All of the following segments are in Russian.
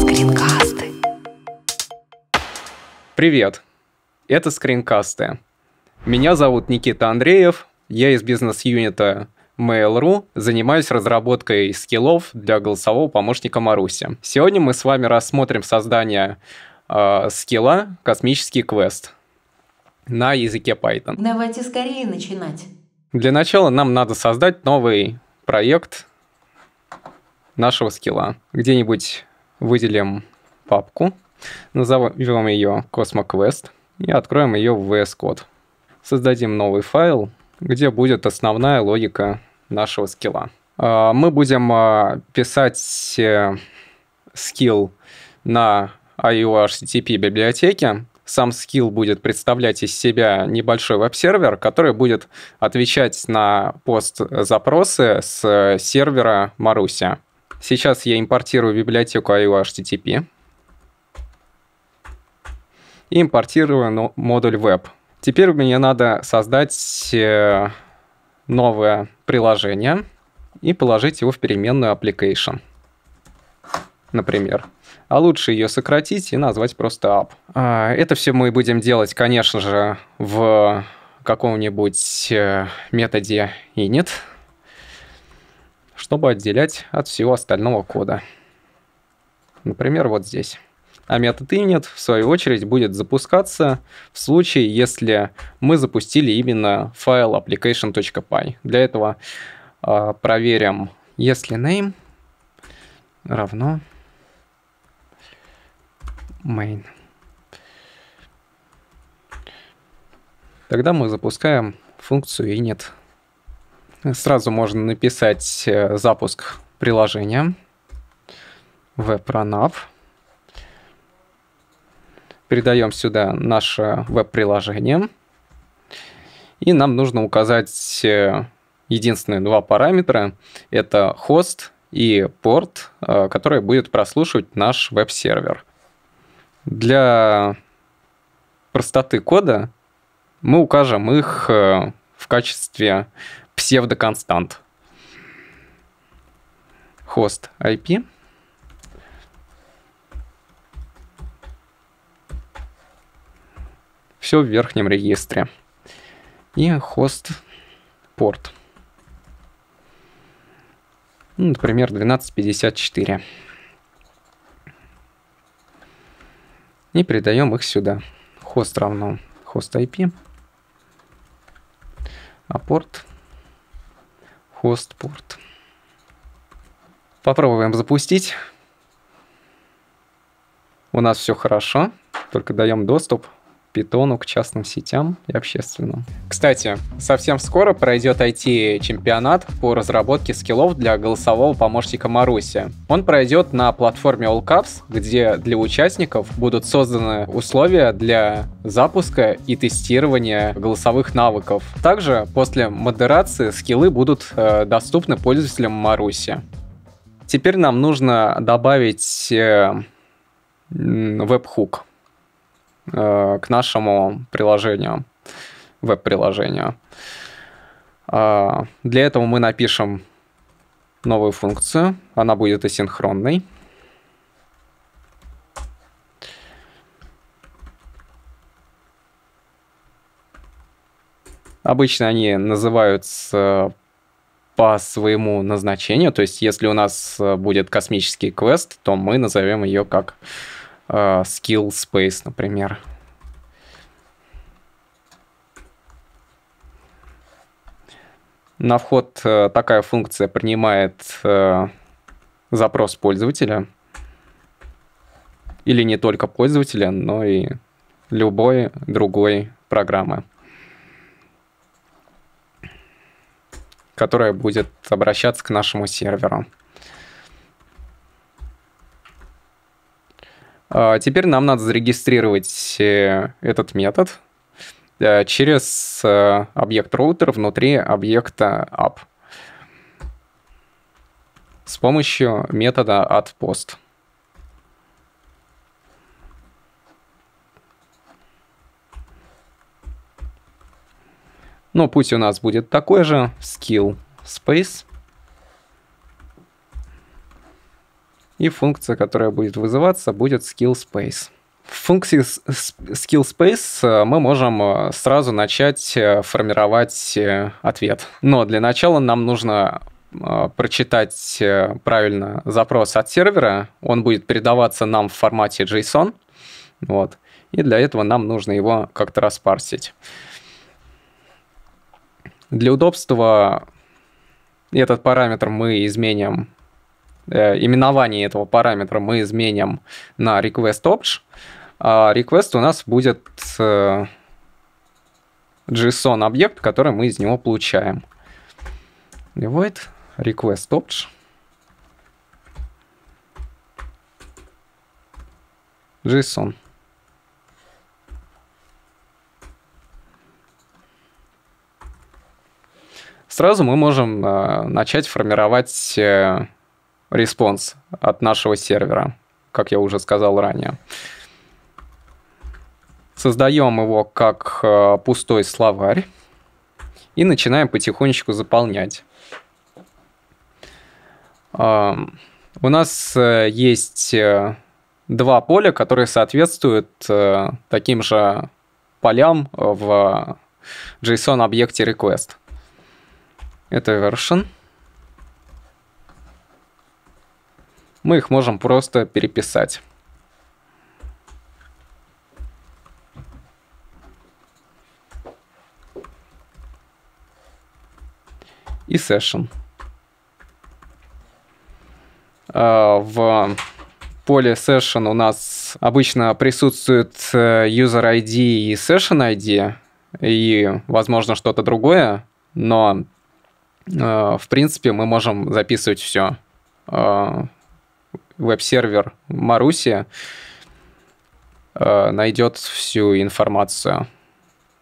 Скринкасты. Привет! Это скринкасты. Меня зовут Никита Андреев, я из бизнес-юнита Mail.ru занимаюсь разработкой скиллов для голосового помощника Маруси. Сегодня мы с вами рассмотрим создание э, скилла «Космический квест» на языке Python. Давайте скорее начинать. Для начала нам надо создать новый проект нашего скилла. Где-нибудь выделим папку, назовем ее CosmoQuest и откроем ее в VS Code. Создадим новый файл, где будет основная логика нашего скилла. А, мы будем а, писать э, скилл на IOHTTP библиотеке. Сам скилл будет представлять из себя небольшой веб-сервер, который будет отвечать на пост-запросы с сервера Маруся. Сейчас я импортирую библиотеку IOHTTP и импортирую модуль Web. Теперь мне надо создать э, новое приложение и положить его в переменную application, например. А лучше ее сократить и назвать просто app. А, это все мы будем делать, конечно же, в каком-нибудь э, методе init, чтобы отделять от всего остального кода. Например, вот здесь. А метод init, в свою очередь, будет запускаться в случае, если мы запустили именно файл application.py. Для этого э, проверим, если name равно main. Тогда мы запускаем функцию init. Сразу можно написать э, запуск приложения webrunup передаем сюда наше веб-приложение. И нам нужно указать э, единственные два параметра. Это хост и порт, э, который будет прослушивать наш веб-сервер. Для простоты кода мы укажем их в качестве псевдоконстант. Хост IP – все в верхнем регистре. И хост порт. Ну, например, 1254. И передаем их сюда. Хост равно хост IP, а порт хост порт. Попробуем запустить. У нас все хорошо, только даем доступ питону к частным сетям и общественным. Кстати, совсем скоро пройдет IT-чемпионат по разработке скиллов для голосового помощника Маруси. Он пройдет на платформе AllCaps, где для участников будут созданы условия для запуска и тестирования голосовых навыков. Также после модерации скиллы будут э, доступны пользователям Маруси. Теперь нам нужно добавить э, веб-хук. Э, к нашему приложению, веб-приложению. А, для этого мы напишем новую функцию. Она будет асинхронной. Обычно они называются по своему назначению. То есть, если у нас будет космический квест, то мы назовем ее как uh, skill space, например. На вход uh, такая функция принимает uh, запрос пользователя. Или не только пользователя, но и любой другой программы, которая будет обращаться к нашему серверу. Теперь нам надо зарегистрировать э, этот метод э, через э, объект роутер внутри объекта app с помощью метода addPost. Ну, пусть у нас будет такой же skill space. И функция, которая будет вызываться, будет skill space. В функции skill space мы можем сразу начать формировать ответ. Но для начала нам нужно прочитать правильно запрос от сервера. Он будет передаваться нам в формате JSON. Вот. И для этого нам нужно его как-то распарсить. Для удобства этот параметр мы изменим, э, именование этого параметра мы изменим на request а request у нас будет э, JSON объект, который мы из него получаем. Void request obj. JSON. Сразу мы можем э, начать формировать э, response от нашего сервера, как я уже сказал ранее. Создаем его как э, пустой словарь и начинаем потихонечку заполнять. Э, у нас э, есть э, два поля, которые соответствуют э, таким же полям в JSON-объекте request. Это version. Мы их можем просто переписать. И session. А, в поле session у нас обычно присутствует э, user ID и session ID, и, возможно, что-то другое, но Э, в принципе, мы можем записывать все. Э, веб-сервер Маруси э, найдет всю информацию.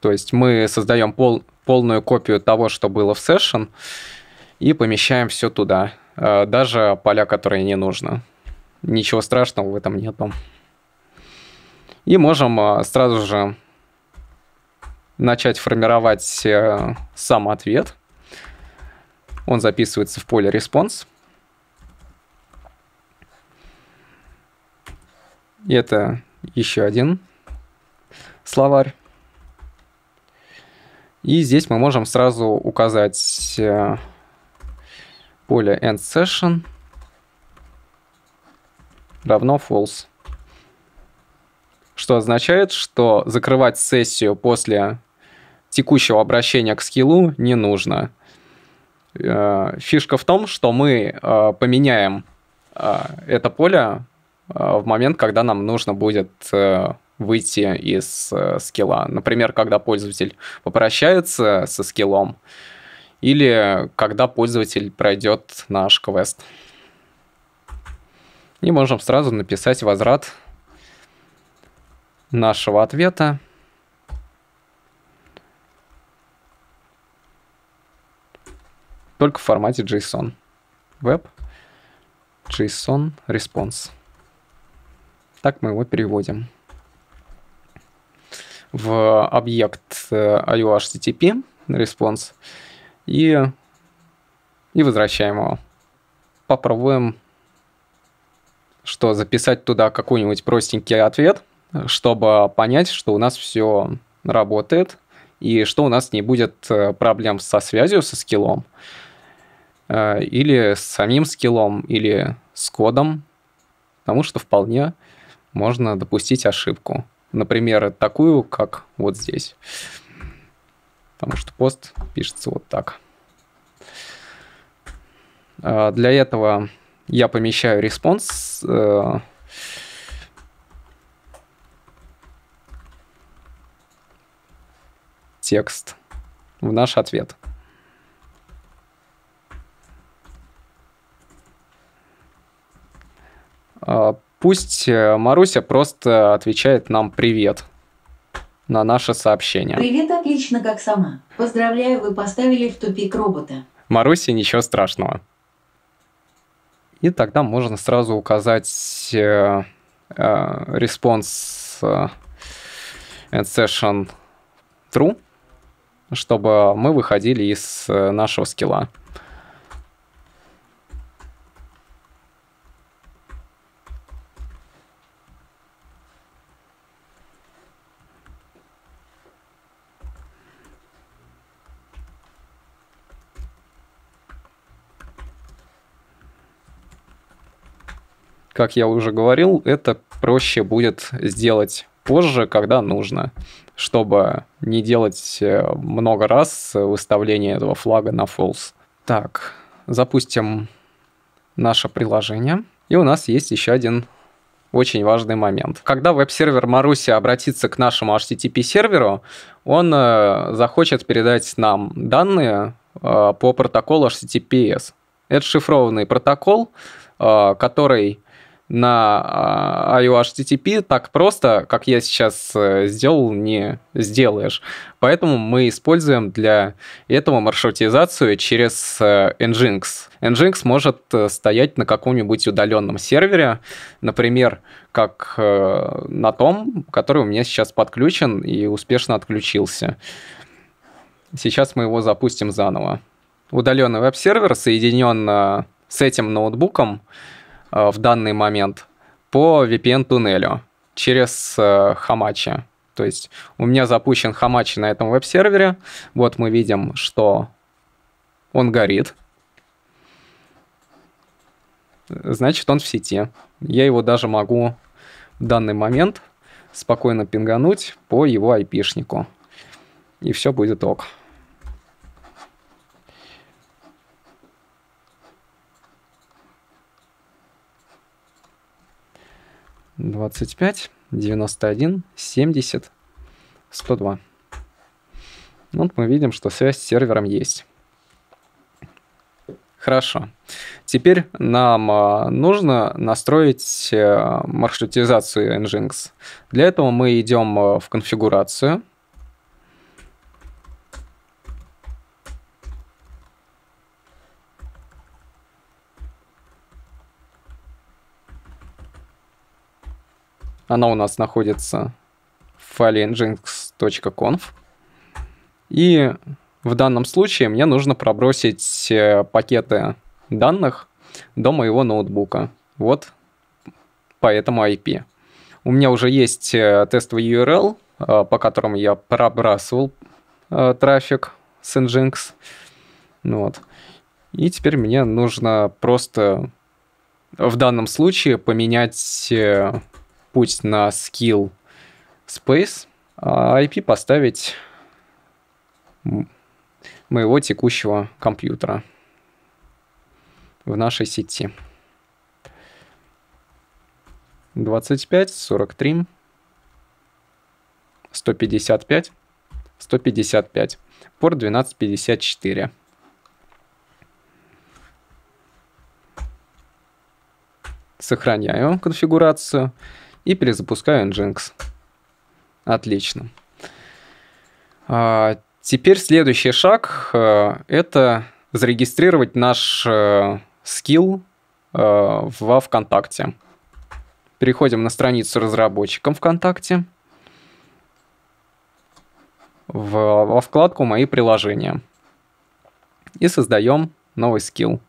То есть мы создаем пол, полную копию того, что было в session, и помещаем все туда. Даже поля, которые не нужно. Ничего страшного в этом нету. И можем сразу же начать формировать сам ответ – он записывается в поле response. И это еще один словарь. И здесь мы можем сразу указать э, поле end session равно false. Что означает, что закрывать сессию после текущего обращения к скиллу не нужно. Э, фишка в том, что мы э, поменяем это поле в момент, когда нам нужно будет выйти из скилла. Например, когда пользователь попрощается со скиллом, или когда пользователь пройдет наш квест. И можем сразу написать возврат нашего ответа. только в формате JSON. Web JSON response. Так мы его переводим в объект э, IO HTTP response и, и возвращаем его. Попробуем, что записать туда какой-нибудь простенький ответ, чтобы понять, что у нас все работает и что у нас не будет э, проблем со связью со скиллом. Э, или с самим скиллом, или с кодом, потому что вполне можно допустить ошибку. Например, такую, как вот здесь. Потому что POST пишется вот так. Э, для этого я помещаю response э, текст в наш ответ. Пусть э, Маруся просто отвечает нам привет на наше сообщение. Привет, отлично, как сама. Поздравляю, вы поставили в тупик робота. Маруся, ничего страшного. И тогда можно сразу указать э, э, response э, and session true, чтобы мы выходили из э, нашего скилла. Как я уже говорил, это проще будет сделать позже, когда нужно, чтобы не делать э, много раз выставление этого флага на false. Так, запустим наше приложение. И у нас есть еще один очень важный момент. Когда веб-сервер Маруси обратится к нашему HTTP-серверу, он э, захочет передать нам данные э, по протоколу HTTPS. Это шифрованный протокол, э, который на IO-HTTP так просто, как я сейчас э, сделал, не сделаешь. Поэтому мы используем для этого маршрутизацию через э, Nginx. Nginx может э, стоять на каком-нибудь удаленном сервере, например, как на том, который у меня сейчас подключен и успешно отключился. Сейчас мы его запустим заново. Удаленный веб-сервер соединен с этим ноутбуком, в данный момент по VPN-туннелю через Хамачи. Э, То есть у меня запущен Хамачи на этом веб-сервере. Вот мы видим, что он горит. Значит, он в сети. Я его даже могу в данный момент спокойно пингануть по его айпишнику. И все будет ок. 25, 91, 70, 102. Вот мы видим, что связь с сервером есть. Хорошо. Теперь нам а, нужно настроить э, маршрутизацию Nginx. Для этого мы идем э, в конфигурацию. Она у нас находится в файле nginx.conf. И в данном случае мне нужно пробросить э, пакеты данных до моего ноутбука. Вот по этому IP. У меня уже есть э, тестовый URL, э, по которому я пробрасывал трафик с Nginx. Вот. И теперь мне нужно просто в данном случае поменять путь на skill space, а IP поставить моего текущего компьютера в нашей сети. 25, 43, 155, 155, порт 1254. Сохраняю конфигурацию и перезапускаю Nginx. Отлично. А, теперь следующий шаг э, это зарегистрировать наш э, скилл э, во ВКонтакте. Переходим на страницу разработчикам ВКонтакте во вкладку «Мои приложения» и создаем новый скилл.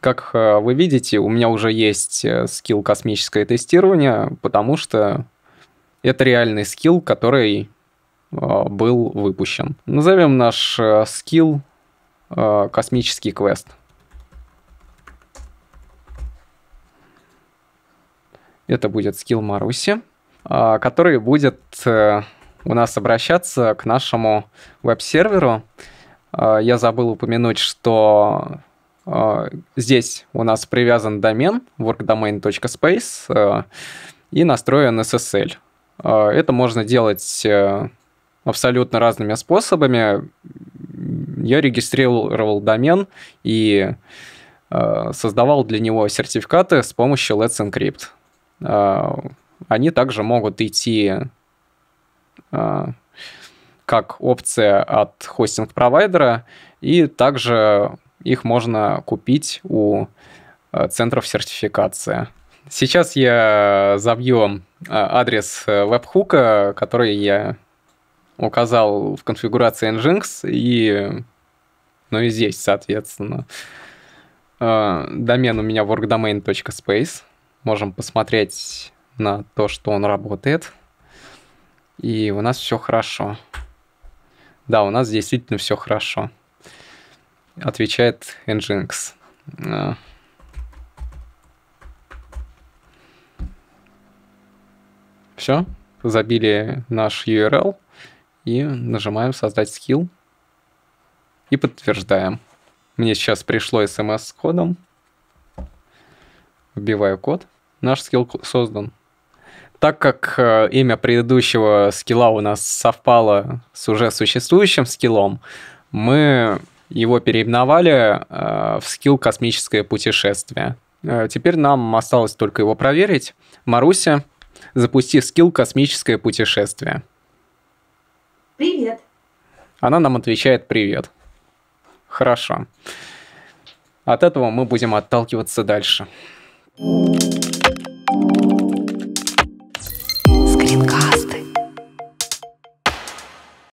Как э, вы видите, у меня уже есть э, скилл космическое тестирование, потому что это реальный скилл, который э, был выпущен. Назовем наш скилл космический квест. Это будет скилл Маруси, который будет у нас обращаться к нашему веб-серверу. Я забыл упомянуть, что а, здесь у нас привязан домен workdomain.space э, и настроен SSL. А, это можно делать э, абсолютно разными способами. Я регистрировал домен и э, создавал для него сертификаты с помощью Let's Encrypt. А, они также могут идти как опция от хостинг-провайдера, и также их можно купить у э, центров сертификации. Сейчас я забью э, адрес э, веб-хука, который я указал в конфигурации Nginx, и, ну и здесь, соответственно. Домен у меня workdomain.space. Можем посмотреть на то, что он работает. И у нас все хорошо. Да, у нас действительно все хорошо отвечает Nginx. А. Все, забили наш URL и нажимаем «Создать скилл» и подтверждаем. Мне сейчас пришло смс с кодом. Вбиваю код. Наш скилл создан. Так как э, имя предыдущего скилла у нас совпало с уже существующим скиллом, мы его переименовали э, в скилл «Космическое путешествие». Э, теперь нам осталось только его проверить. Маруся, запусти скилл «Космическое путешествие». Привет. Она нам отвечает «Привет». Хорошо. От этого мы будем отталкиваться дальше.